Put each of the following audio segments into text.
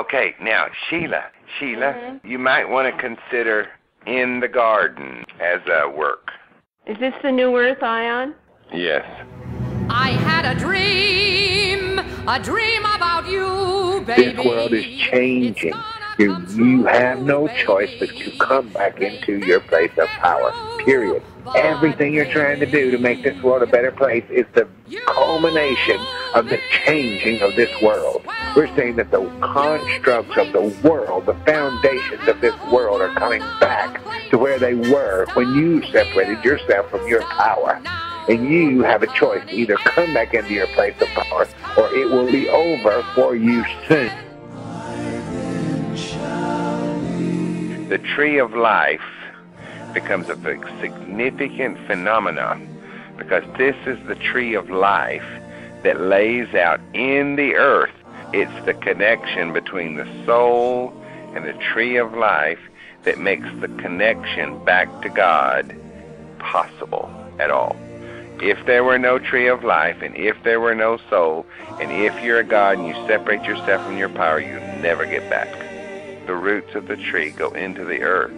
Okay, now Sheila, Sheila, mm-hmm. you might want to consider in the garden as a work. Is this the New Earth Ion? Yes. I had a dream, a dream about you, baby. This world is changing. You, you have no choice but to come back into your place of power. Period. Everything you're trying to do to make this world a better place is the culmination of the changing of this world. We're saying that the constructs of the world, the foundations of this world are coming back to where they were when you separated yourself from your power. And you have a choice to either come back into your place of power or it will be over for you soon. The tree of life becomes a significant phenomenon because this is the tree of life that lays out in the earth. It's the connection between the soul and the tree of life that makes the connection back to God possible at all. If there were no tree of life, and if there were no soul, and if you're a God and you separate yourself from your power, you never get back. The roots of the tree go into the earth.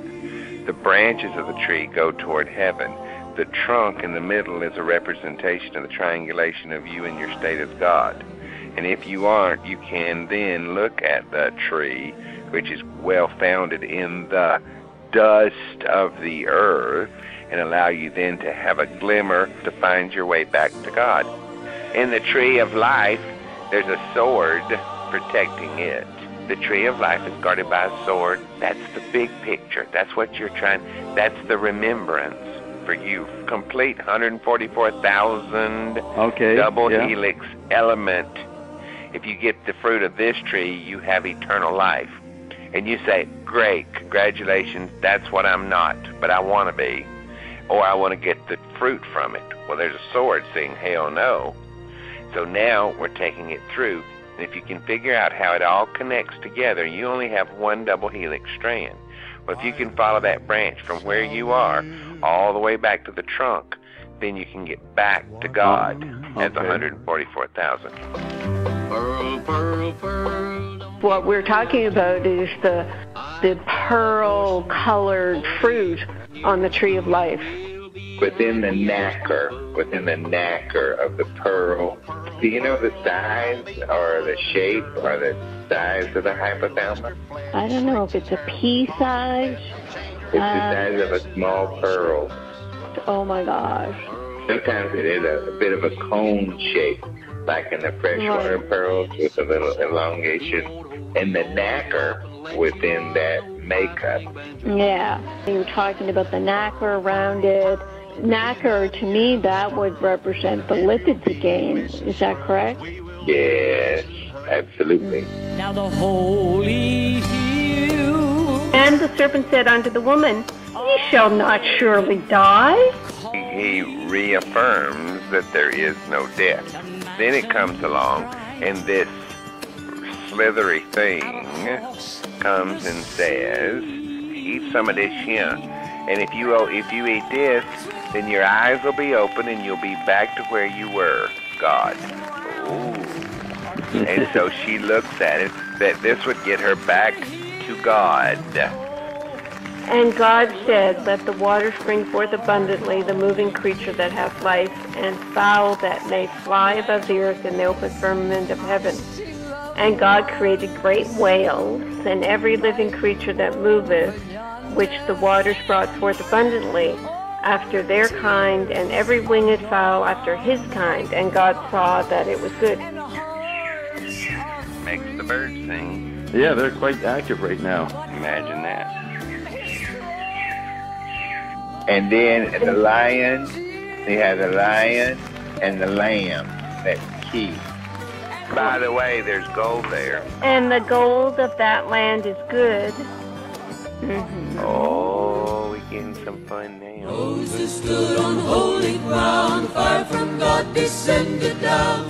The branches of the tree go toward heaven. The trunk in the middle is a representation of the triangulation of you and your state as God. And if you aren't, you can then look at the tree, which is well founded in the dust of the earth, and allow you then to have a glimmer to find your way back to God. In the tree of life, there's a sword protecting it. The tree of life is guarded by a sword. That's the big picture. That's what you're trying. That's the remembrance for you. Complete 144,000 Okay. double yeah. helix element. If you get the fruit of this tree, you have eternal life. And you say, Great, congratulations, that's what I'm not, but I want to be. Or I want to get the fruit from it. Well, there's a sword saying, Hell no. So now we're taking it through. And if you can figure out how it all connects together, you only have one double helix strand. Well, if you can follow that branch from where you are all the way back to the trunk, then you can get back to God oh, at the okay. 144,000. Pearl, pearl, pearl. What we're talking about is the the pearl colored fruit on the tree of life. Within the nacre, within the nacre of the pearl, do you know the size or the shape or the size of the hypothalamus? I don't know if it's a pea size. It's the size of a small pearl. Oh my gosh. Sometimes it is a, a bit of a cone shape, like in the freshwater Right. pearls with a little elongation. And the nacre within that makeup. Yeah. You were talking about the nacre around it. Nacre, to me, that would represent the lipids again. Is that correct? Yes, absolutely. Now the holy. And the serpent said unto the woman, Ye shall not surely die. He reaffirms that there is no death. Then it comes along, and this slithery thing comes and says, "Eat some of this here, and if you oh, if you eat this, then your eyes will be open and you'll be back to where you were, God." Ooh. and so she looks at it that this would get her back to God. And God said, Let the waters bring forth abundantly the moving creature that hath life, and fowl that may fly above the earth in the open firmament of heaven. And God created great whales, and every living creature that moveth, which the waters brought forth abundantly, after their kind, and every winged fowl after his kind. And God saw that it was good. Makes the birds sing. Yeah, they're quite active right now. Imagine that. And then the lion, they have the lion and the lamb. That's key. By the way, there's gold there. And the gold of that land is good. Mhm. Oh, we're getting some fun now. Moses stood on holy ground, fire from God descended down.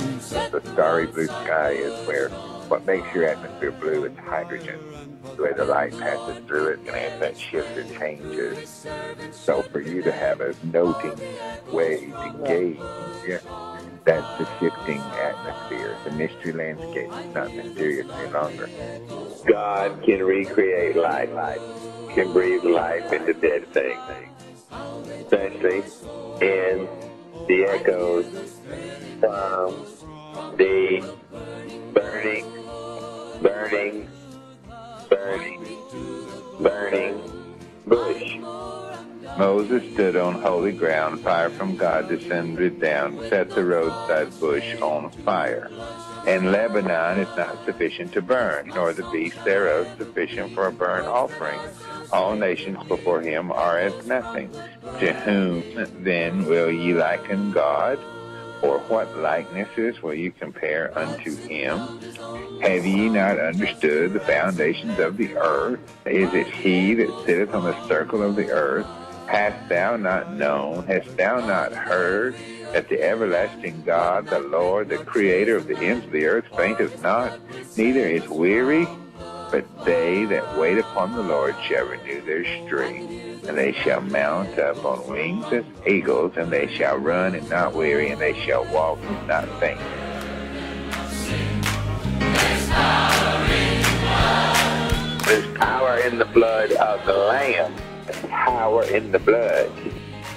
The starry blue sky is where what makes your atmosphere blue is hydrogen. The way the light passes through it, and as that shifts, it changes. So for you to have a noting way to gauge That's the shifting atmosphere. The mystery landscape is not mysterious any longer. God can recreate life, life can breathe life into dead things, especially in the echoes from the burning, burning, burning bush. Moses stood on holy ground. Fire from God descended down, set the roadside bush on fire. And Lebanon is not sufficient to burn, nor the beast thereof sufficient for a burnt offering. All nations before him are as nothing. To whom then will ye liken God? Or what likenesses will you compare unto him? Have ye not understood the foundations of the earth? Is it he that sitteth on the circle of the earth? Hast thou not known? Hast thou not heard that the everlasting God, the Lord, the creator of the ends of the earth, fainteth not, neither is weary? But they that wait upon the Lord shall renew their strength, and they shall mount up on wings as eagles, and they shall run and not weary, and they shall walk and not faint. There's power in the blood of the Lamb. There's power in the blood.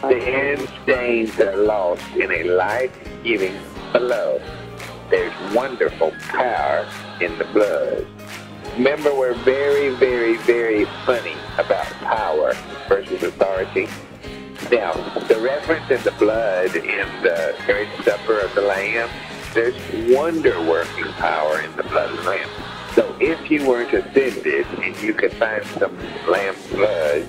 The end stains are lost in a life-giving blood. There's wonderful power in the blood. Remember, we're very, very, very funny about power versus authority. Now, the reference in the blood in the marriage supper of the Lamb, there's wonder-working power in the blood of the Lamb. So if you weren't offended and you could find some lamb blood,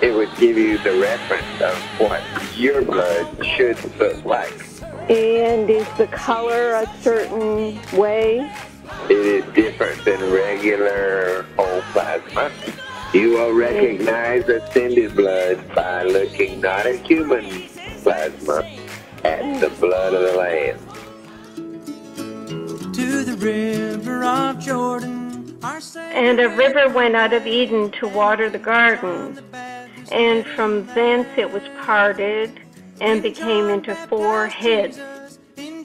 it would give you the reference of what your blood should look like. And is the color a certain way? It is different than regular whole plasma. You will recognize ascended blood by looking not at human plasma, at the blood of the Lamb. To the river of Jordan, And a river went out of Eden to water the garden, and from thence it was parted and became into four heads.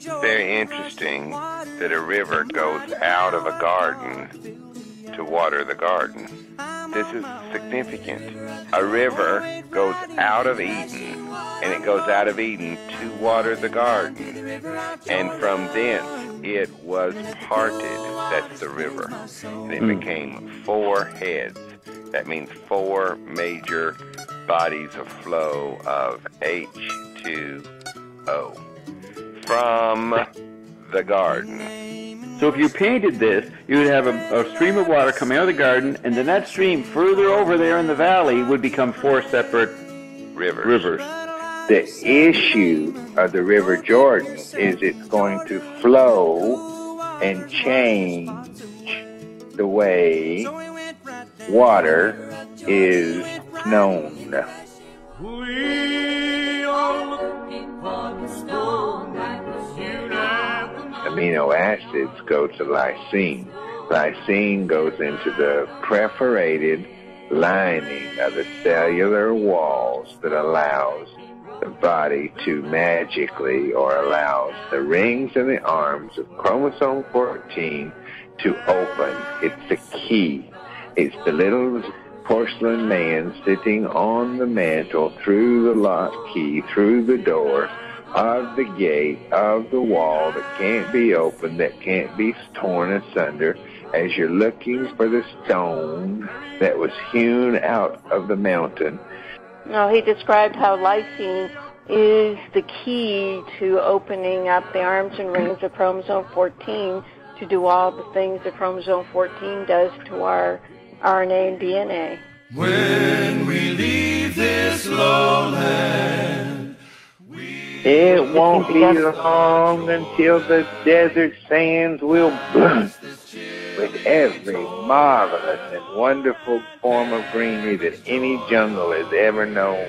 Very interesting that a river goes out of a garden to water the garden. This is significant. A river goes out of Eden, and it goes out of Eden to water the garden. And from thence it was parted, that's the river, and it hmm. became four heads. That means four major bodies of flow of H2O from the garden. So if you painted this, you would have a, a stream of water coming out of the garden, and then that stream further over there in the valley would become four separate Rivers. rivers. The issue of the River Jordan is it's going to flow and change the way water is known. Amino acids go to lysine. Lysine goes into the perforated lining of the cellular walls that allows the body to magically or allows the rings and the arms of chromosome 14 to open. It's the key. It's the little porcelain man sitting on the mantle through the lock key, through the door of the gate of the wall that can't be opened, that can't be torn asunder, as you're looking for the stone that was hewn out of the mountain. No, he described how lysine is the key to opening up the arms and rings of chromosome 14 to do all the things that chromosome 14 does to our RNA and DNA. When we leave this lowland, It won't be long until the desert sands will burn with every marvelous and wonderful form of greenery that any jungle has ever known.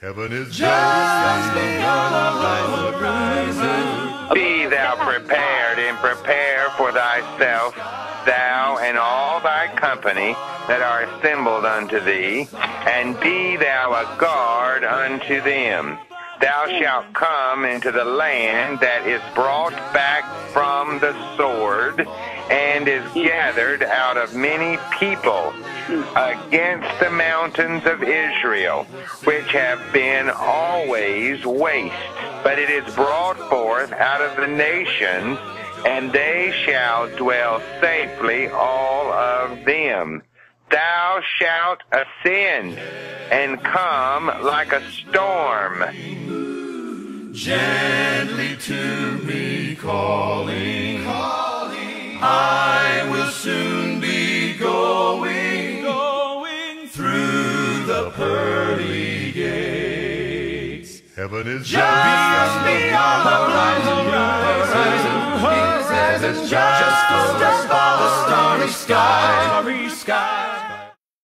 Heaven is just beyond the horizon. Be thou prepared and prepare for thyself, thou and all thy company that are assembled unto thee, and be thou a guard unto them. Thou shalt come into the land that is brought back from the sword and is gathered out of many people against the mountains of Israel, which have been always waste. But it is brought forth out of the nations, and they shall dwell safely, all of them. Thou shalt ascend and come like a storm. Gently to me calling, calling. I will soon be going, going through the pearly gates. Heaven is just beyond the horizon. Horizon, just, just, just the starry sky. Starry sky.